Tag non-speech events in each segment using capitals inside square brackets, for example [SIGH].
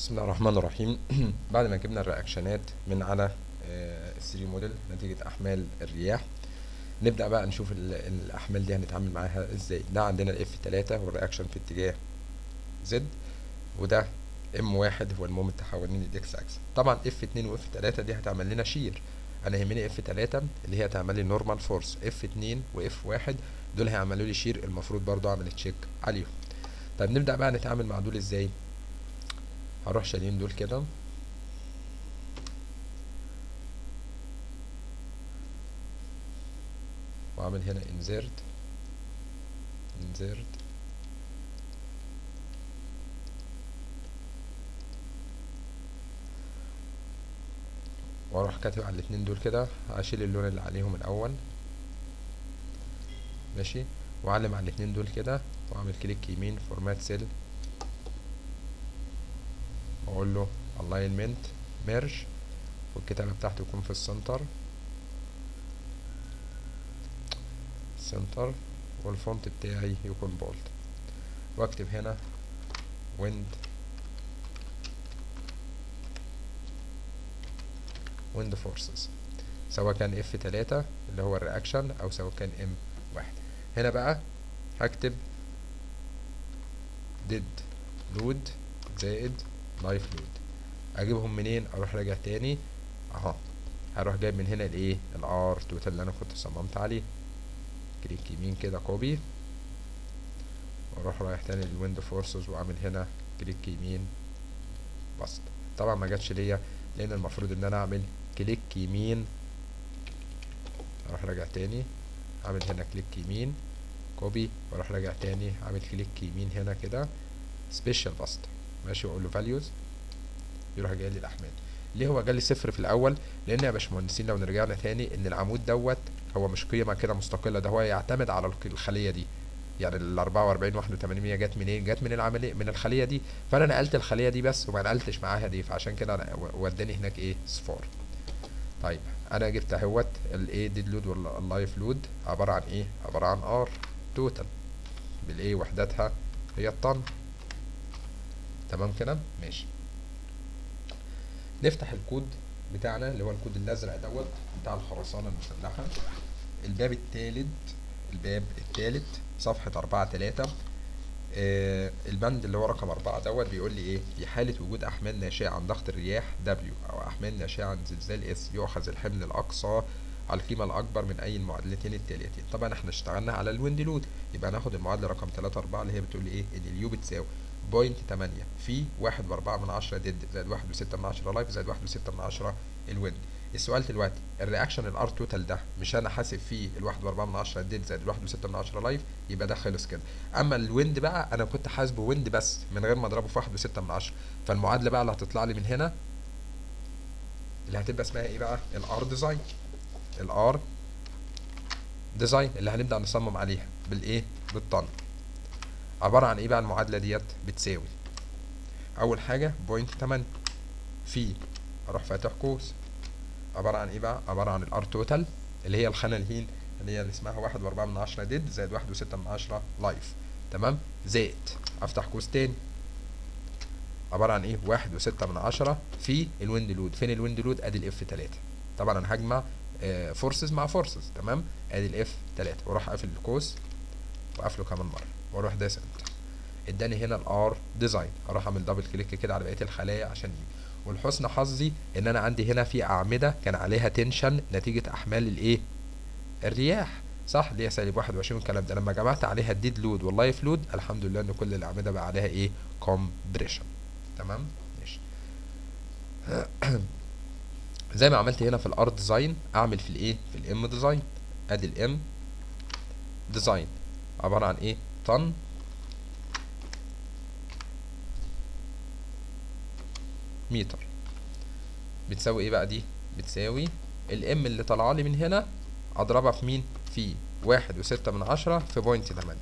بسم الله الرحمن الرحيم. [CLEARS THROAT] بعد ما جبنا ال reaction ات من على الثري موديل نتيجة أحمال الرياح نبدأ بقى نشوف ال- الأحمال دي هنتعامل معاها إزاي. ده عندنا ال F 3 وال reaction في اتجاه Z وده M واحد هو ال moment حوالين ال X X. طبعا F 2 و F 3 دي هتعمل لنا shear. أنا يهمني F 3 اللي هي هتعمل لي normal force F 2 و F 1 دول هيعملوا لي shear. المفروض برضو أعمل check عليهم. طيب نبدأ بقى نتعامل مع دول إزاي؟ هروح شايلين دول كده. وأعمل هنا insert insert. وأروح كاتب على الاتنين دول كده هشيل اللون اللي عليهم الأول. ماشي؟ وأعلم على الاتنين دول كده وأعمل click يمين format cell واقول له alignment merge والكتابة بتاعته يكون في ال center center وال font بتاعي يكون bold وأكتب هنا wind wind forces. سواء كان F 3 اللي هو ال reaction أو سواء كان M واحد. هنا بقى هكتب dead load زائد live load أجيبهم منين؟ أروح راجع تاني؟ أهو. هروح جايب من هنا الإيه؟ ال R total اللي أنا كنت صممت عليه. click يمين كده copy وأروح رايح تاني لل wind forces وأعمل هنا click يمين. paste طبعا ما جاتش ليا لأن المفروض إن أنا أعمل click يمين. أروح راجع تاني أعمل هنا click يمين copy وأروح راجع تاني أعمل click يمين هنا كده. special paste ماشي وأقول له values يروح جاي لي الأحمال. ليه هو جالي صفر في الأول؟ لأن يا باشمهندسين لو نرجعنا تاني إن العمود دوت هو مش قيمة كده مستقلة ده هو يعتمد على الخلية دي. يعني ال 44 81 جت منين؟ جت من العملية من الخلية دي. فأنا نقلت الخلية دي بس وما نقلتش معاها دي فعشان كده وداني هناك إيه؟ صفار. طيب أنا جبت أهوت الايه dead load وال live load عبارة عن إيه؟ عبارة عن R total بالايه وحدتها هي الطن. تمام كده؟ ماشي. نفتح الكود بتاعنا اللي هو الكود الأزرق دوت بتاع الخرسانة المسلحة. الباب الثالث الباب الثالث صفحة أربعة تلاتة. آه البند اللي هو رقم أربعة دوت بيقول لي إيه؟ في حالة وجود أحمال ناشئة عن ضغط الرياح W أو أحمال ناشئة عن زلزال S يؤخذ الحمل الأقصى على القيمة الأكبر من أي المعادلتين التاليتين. طبعا إحنا اشتغلنا على ال wind load. يبقى ناخد المعادلة رقم تلاتة أربعة اللي هي بتقول إيه؟ إن ال U بتساوي point تمانية في واحد وأربعة من عشرة dead زائد واحد وستة من عشرة live زائد واحد وستة من عشرة ال wind السؤال دلوقتي ال reaction ال R total ده مش أنا حاسب فيه الواحد واربعة من عشرة dead زائد الواحد وستة من عشرة live يبقى ده خلص كده. أما ال wind بقى أنا كنت حاسبه wind بس من غير ما أضربه في واحد وستة من عشرة. فالمعادلة بقى اللي هتطلع لي من هنا اللي هتبقى اسمها إيه بقى؟ ال R design ال R design اللي هنبدأ نصمم عليها بالإيه؟ بالطن. عبارة عن إيه بقى المعادلة ديت؟ بتساوي. أول حاجة point تمانية في أروح فاتح قوس. عبارة عن إيه بقى؟ عبارة عن ال R total اللي هي الخانة الهنا اللي هي اللي اسمها واحد وأربعة من عشرة dead زائد واحد وستة من عشرة live تمام؟ زائد. أفتح قوس تاني. عبارة عن إيه؟ واحد وستة من عشرة في ال wind load. فين ال wind load؟ أدي ال F تلاتة. طبعا أنا هجمع forces مع forces تمام؟ آدي ال F تلاتة وأروح قافل القوس وقافله كمان مرة وأروح دايس enter إداني هنا ال R design أروح أعمل double click كده على بقية الخلايا عشان يجي ولحسن حظي إن أنا عندي هنا في أعمدة كان عليها tension نتيجة أحمال الايه الرياح. صح؟ اللي هي سالب 21 والكلام ده. لما جمعت عليها ال dead load وال live load الحمد لله إن كل الأعمدة بقى عليها إيه؟ compression تمام؟ ماشي. [CLEARS THROAT] زي ما عملت هنا في ال R design أعمل في الإيه؟ في ال M design أدي ال M design عبارة عن إيه؟ طن متر بتساوي إيه بقى دي؟ بتساوي ال M اللي طالعة لي من هنا أضربها في مين؟ في واحد وستة من عشرة في point تمانية.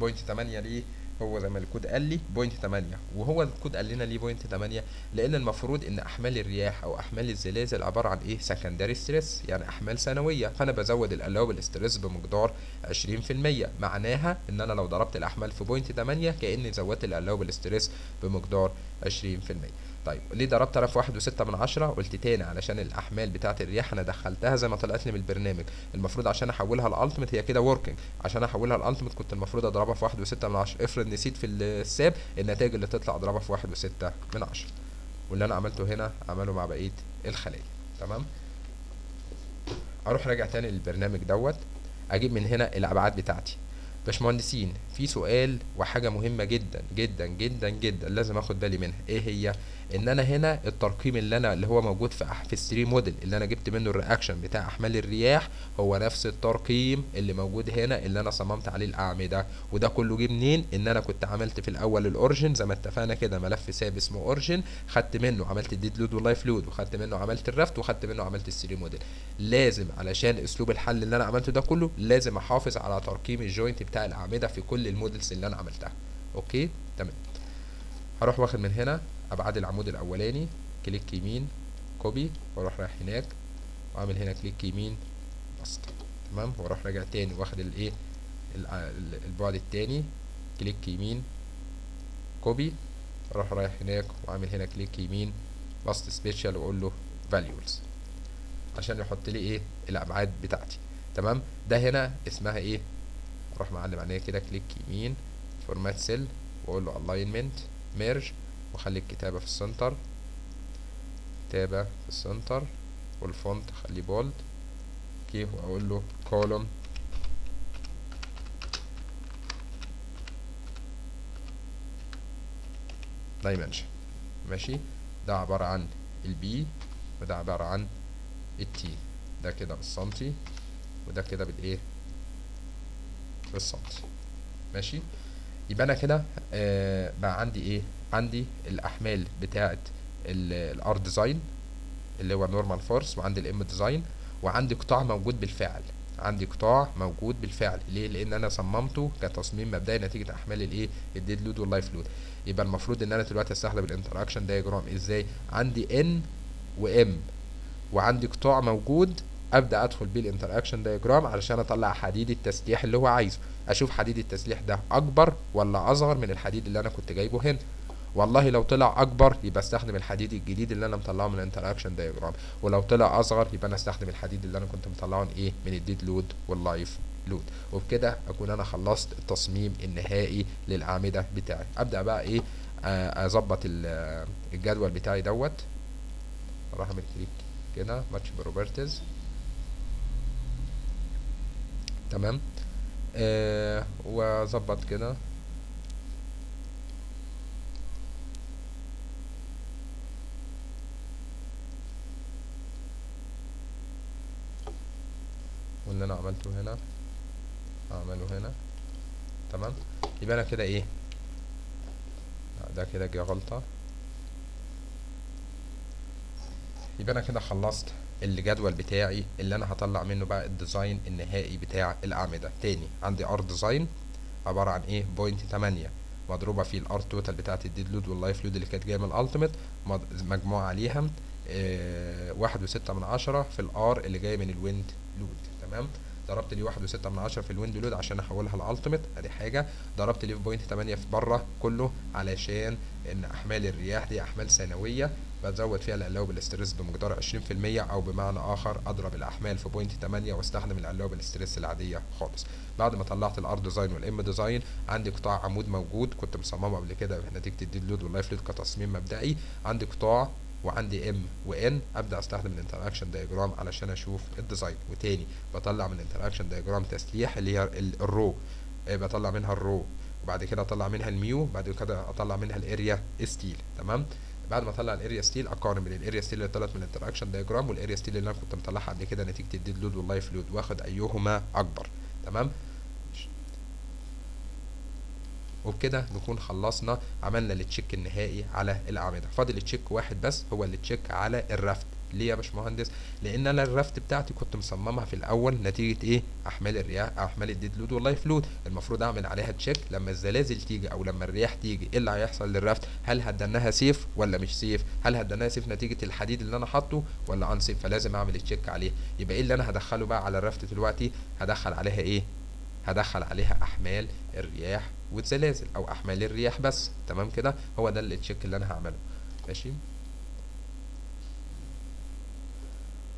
point تمانية ليه؟ هو زي ما الكود قال لي point 8 وهو الكود قال لنا ليه point 8 لأن المفروض إن أحمال الرياح أو أحمال الزلازل عبارة عن إيه؟ secondary stress يعني أحمال ثانويه فأنا بزود ال allowable stress بمقدار 20% معناها إن أنا لو ضربت الأحمال في point 8 كأني زودت ال allowable stress بمقدار 20% طيب ليه ضربت في واحد وستة من عشرة؟ قلت تاني علشان الأحمال بتاعه الرياح أنا دخلتها زي ما طلعت لي من البرنامج. المفروض عشان أحولها ل ultimate هي كده working عشان أحولها ل ultimate كنت المفروض أضربها في واحد وستة من عشرة. افرض نسيت في ال SAP النتائج اللي تطلع أضربها في واحد وستة من عشرة. واللي أنا عملته هنا عمله مع بقية الخلايا تمام؟ أروح راجع تاني للبرنامج دوت. أجيب من هنا الأبعاد بتاعتي. باشمهندسين في سؤال وحاجة مهمة جدا جدا جدا جدا لازم آخد بالي منها. إيه هي؟ إن أنا هنا الترقيم اللي أنا اللي هو موجود في في الثري موديل اللي أنا جبت منه ال reaction بتاع أحمال الرياح هو نفس الترقيم اللي موجود هنا اللي أنا صممت عليه الاعمده وده كله جه منين؟ إن أنا كنت عملت في الأول ال origin زي ما اتفقنا كده ملف SAP اسمه origin خدت منه عملت ال dead load وال live load وخدت منه عملت ال raft وخدت منه عملت الثري موديل. لازم علشان أسلوب الحل اللي أنا عملته ده كله لازم أحافظ على ترقيم ال joint بتاع الأعمدة في كل ال models اللي أنا عملتها. okay؟ تمام. هروح واخد من هنا ابعاد العمود الأولاني click يمين copy وأروح رايح هناك وأعمل هنا click يمين paste تمام؟ وأروح راجع تاني واخد الايه ال- البعد التاني click يمين copy أروح رايح هناك وأعمل هنا click يمين paste special وأقول له values عشان يحط لي إيه الأبعاد بتاعتي. تمام؟ ده هنا اسمها إيه؟ أروح معلم عليها كده click يمين format cell وأقول له alignment merge وأخلي الكتابة في ال center كتابة في ال center وال font أخليه bold okay وأقول له column. dimension. ماشي؟ ده عبارة عن ال B وده عبارة عن ال T ده كده بالسنتي وده كده بالايه بالسنتي ماشي؟ يبقى أنا كده آه بقى عندي إيه؟ عندي الأحمال بتاعه ال R design اللي هو normal force وعندي ال M design وعندي قطاع موجود بالفعل. عندي قطاع موجود بالفعل. ليه؟ لأن أنا صممته كتصميم مبدئي نتيجة أحمال الإيه؟ ال dead load وال live load يبقى المفروض إن أنا دلوقتي استخدم ال interaction diagram إزاي؟ عندي N و M وعندي قطاع موجود أبدأ أدخل بيه ال interaction diagram علشان أطلع حديد التسليح اللي هو عايزه. أشوف حديد التسليح ده أكبر ولا أصغر من الحديد اللي أنا كنت جايبه هنا. والله لو طلع أكبر يبقى أستخدم الحديد الجديد اللي أنا مطلعه من ال interaction diagram. ولو طلع أصغر يبقى أنا أستخدم الحديد اللي أنا كنت مطلعه من إيه؟ من ال dead load وال live load. وبكده أكون أنا خلصت التصميم النهائي للأعمدة بتاعي. أبدأ بقى إيه؟ آه، أظبط ال- الجدول بتاعي دوت. أروح اعمل click كده match properties تمام؟ آه واظبط كده. واللي أنا عملته هنا. أعمله هنا. تمام؟ يبقى أنا كده إيه؟ ده كده جه غلطة. يبقى أنا كده خلصت. الجدول بتاعي اللي أنا هطلع منه بقى ال design النهائي بتاع الأعمدة. تاني عندي R design عبارة عن إيه؟ point تمانية. مضروبة في ال R total بتاعت ال dead load وال live load اللي كانت جاية من ال ultimate مجموعة عليها آه، واحد وستة من عشرة في ال R اللي جاي من ال wind load تمام؟ ضربت لي واحد وستة من عشرة في ال wind load عشان أحولها ل ultimate أدي حاجة. ضربت لي في point تمانية في بره كله علشان إن أحمال الرياح دي أحمال ثانوية. بزود فيها ال allowable stress بمقدار 20% أو بمعنى آخر أضرب الأحمال في point 8 واستخدم ال allowable stress العادية خالص. بعد ما طلعت ال R design وال M design عندي قطاع عمود موجود كنت مصممه قبل كده نتيجه ال dead load وال live load كتصميم مبدئي. عندي قطاع وعندي M و N أبدأ أستخدم ال interaction diagram علشان أشوف ال design. وتاني بطلع من ال interaction diagram تسليح اللي هي ال- ال rho آه، بطلع منها ال rho وبعد كده أطلع منها ال mu بعد كده أطلع منها ال area steel تمام؟ بعد ما اطلع ال area steel أقارن بين ال area steel اللي طلعت من ال interaction diagram وال area steel اللي أنا كنت مطلعها قبل كده نتيجه ال dead load وال live load واخد أيهما أكبر. تمام؟ وبكده نكون خلصنا عملنا ال check النهائي على الأعمدة. فاضل check واحد بس هو ال check على ال raft ليه يا باشمهندس؟ لأن أنا ال raft بتاعتي كنت مصممها في الأول نتيجة إيه؟ أحمال الرياح أحمال ال dead load. وال live load المفروض أعمل عليها check لما الزلازل تيجي أو لما الرياح تيجي. إيه اللي هيحصل لل raft؟ هل هدناها safe ولا مش safe هل هدناها safe نتيجة الحديد اللي أنا حاطه ولا unsafe فلازم أعمل check عليه. يبقى إيه اللي أنا هدخله بقى على ال raft دلوقتي؟ هدخل عليها إيه؟ هدخل عليها أحمال الرياح والزلازل أو أحمال الرياح بس. تمام كده؟ هو ده التشيك اللي أنا هعمله. ماشي؟